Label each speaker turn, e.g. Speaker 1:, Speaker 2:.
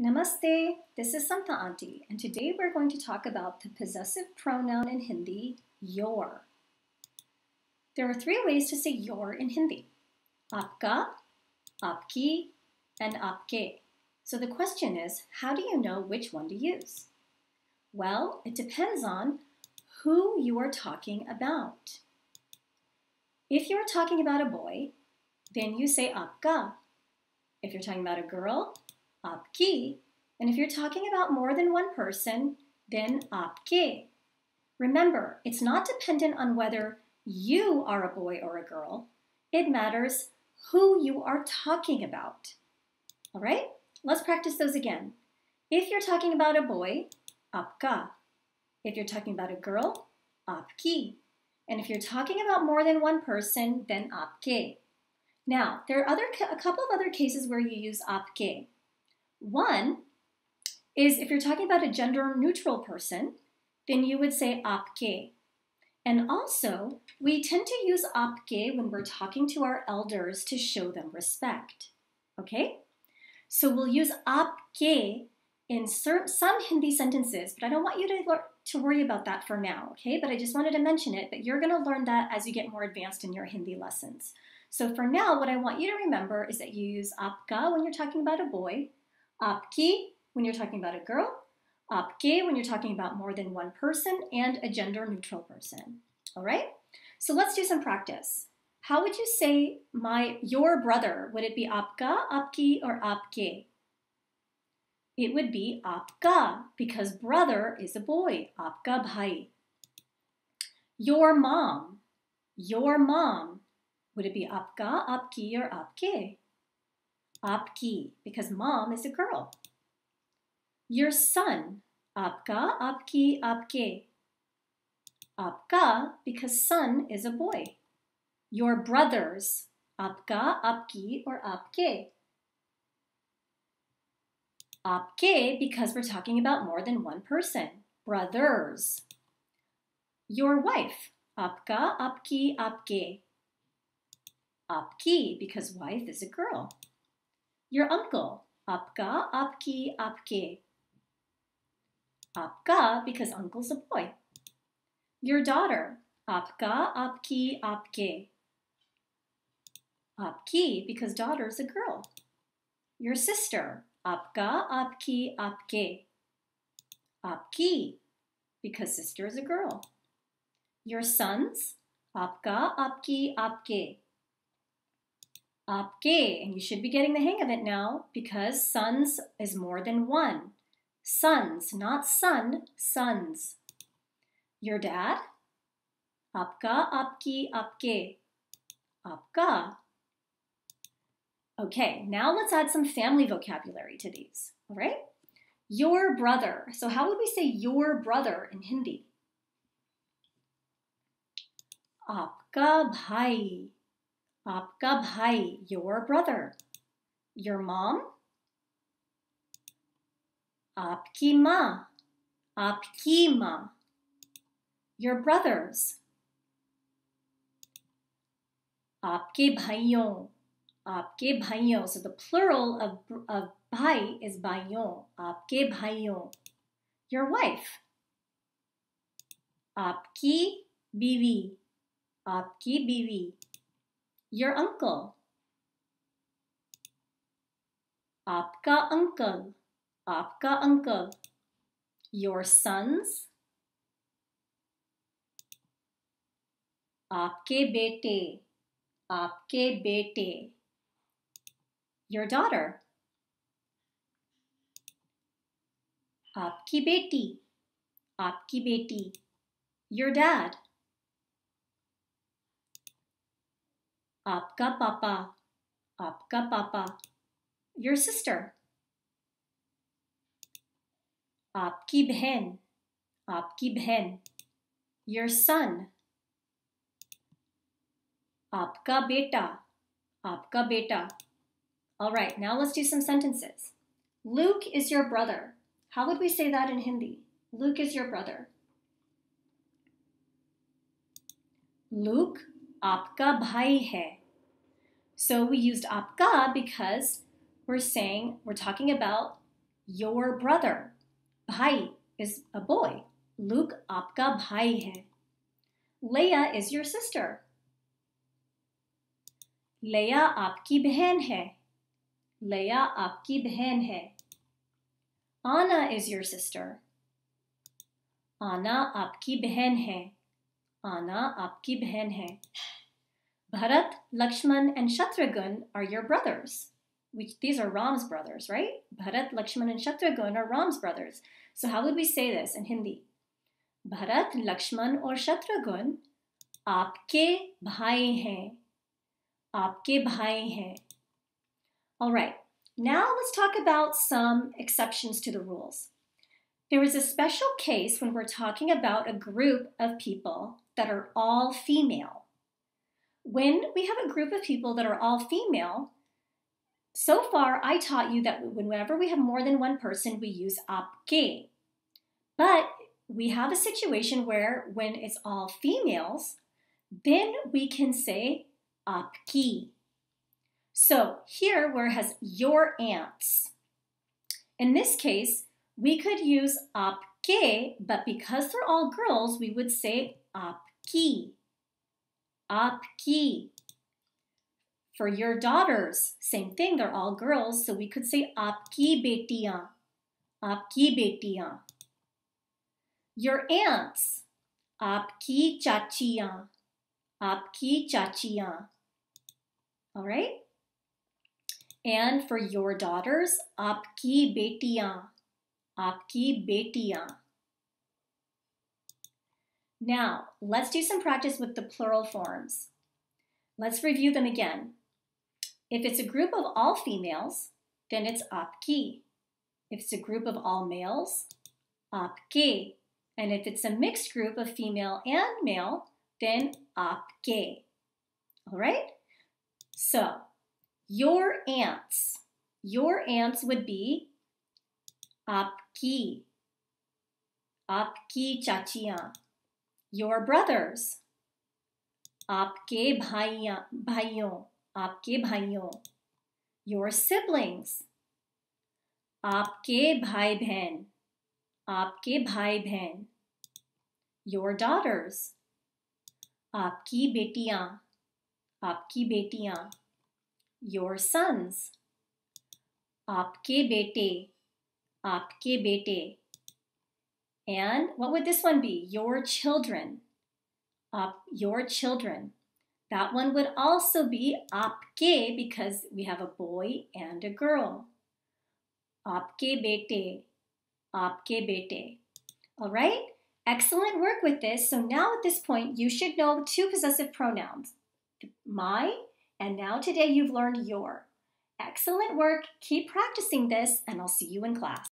Speaker 1: Namaste, this is Santa Auntie, and today we're going to talk about the possessive pronoun in Hindi, your. There are three ways to say your in Hindi aapka, aapki, and aapke. So the question is, how do you know which one to use? Well, it depends on who you are talking about. If you're talking about a boy, then you say aapka. If you're talking about a girl, aapki. And if you're talking about more than one person, then aapke. Remember, it's not dependent on whether you are a boy or a girl. It matters who you are talking about. All right, let's practice those again. If you're talking about a boy, aapka. If you're talking about a girl, aapki. And if you're talking about more than one person, then aapke. Now, there are other, a couple of other cases where you use aapke. One is if you're talking about a gender neutral person, then you would say aapke. And also, we tend to use aapke when we're talking to our elders to show them respect. Okay? So we'll use aapke in some Hindi sentences, but I don't want you to, to worry about that for now, okay? But I just wanted to mention it, but you're gonna learn that as you get more advanced in your Hindi lessons. So for now, what I want you to remember is that you use aapka when you're talking about a boy, aapki when you're talking about a girl, aapke when you're talking about more than one person, and a gender neutral person. All right? So let's do some practice. How would you say my your brother? Would it be aapka, aapki, or aapke? It would be aapka because brother is a boy. Aapka bhai. Your mom. Your mom. Would it be aapka, aapki, or aapke? Aapki because mom is a girl. Your son. Apka, Apki, Apke. Apka, because son is a boy. Your brothers. Apka, Apki, or Apke. Apke, because we're talking about more than one person. Brothers. Your wife. Apka, Apki, Apke. Aapki because wife is a girl. Your uncle. Apka, apki, aapke. Apka because uncle's a boy. Your daughter. Apka, apki, aapke. Apki because daughter's a girl. Your sister. Apka, apki, aapke. Apki because sister is a girl. Your sons. Apka, apki, aapke. Aapke, and you should be getting the hang of it now because sons is more than one. Sons, not son, sons. Your dad? Aapka, aapki, aapke. Aapka. Okay, now let's add some family vocabulary to these, all right? Your brother. So how would we say your brother in Hindi? Aapka bhai. Aapka bhai, your brother. Your mom? Aapki ma. Aapki ma. Your brothers. Aapke bhaiyon. Aapke bhaiyon. So the plural of, of bhai is bhaiyon. Aapke bhaiyon. Your wife. Aapki bivi. Aapki bivi. Your uncle. Aapka uncle. Aapka uncle. Your sons. Aapke bete. Aapke bete. Your daughter. Aapki beti. Aapki beti. Your dad. Aapka papa. Aapka papa. Your sister. आपकी बहन आपकी बहन your son आपका बेटा आपका बेटा all right now let's do some sentences Luke is your brother how would we say that in Hindi Luke is your brother Luke आपका भाई है so we used आपका because we're saying we're talking about your brother. Bhai is a boy. Luke आपका भाई है. Leia is your sister. Leia आपकी बहन है. Leia आपकी बहन है. Anna is your sister. Anna आपकी बहन है. Anna आपकी बहन है. Bharat, Lakshman, and Shatrughan are your brothers. Which these are Ram's brothers, right? Bharat, Lakshman, and Shatrughan are Ram's brothers. So how would we say this in Hindi? Bharat, Lakshman, or Shatrughan apke भाई apke आपके All right. Now let's talk about some exceptions to the rules. There is a special case when we're talking about a group of people that are all female. When we have a group of people that are all female, so far I taught you that whenever we have more than one person, we use apke. But we have a situation where when it's all females, then we can say apki. So here where it has your aunts. In this case, we could use apke, but because they're all girls, we would say apki. Apki. For your daughters, same thing, they're all girls, so we could say apki betiyan. Apki betiyan. Your aunts, apki chachiyan. Apki chachiyan. All right? And for your daughters, आपकी बेटियां, आपकी बेटियां. Now, let's do some practice with the plural forms. Let's review them again. If it's a group of all females, then it's apki. If it's a group of all males, apke. And if it's a mixed group of female and male, then apke. All right? So, your aunts. Your aunts would be apki. Apki chachiyan. Your brothers. आपके भाइया, भाइयों. आपके भाइयों. Your siblings. आपके भाई बहन. आपके भाई बहन. Your daughters. आपकी बेटियाँ. आपकी बेटियाँ, your sons आपके बेटे आपके बेटे And what would this one be? Your children. Up your children. That one would also be apke because we have a boy and a girl. Apke bete. Apke bete. All right? Excellent work with this. So now at this point, you should know two possessive pronouns, my, and now today you've learned your. Excellent work. Keep practicing this, and I'll see you in class.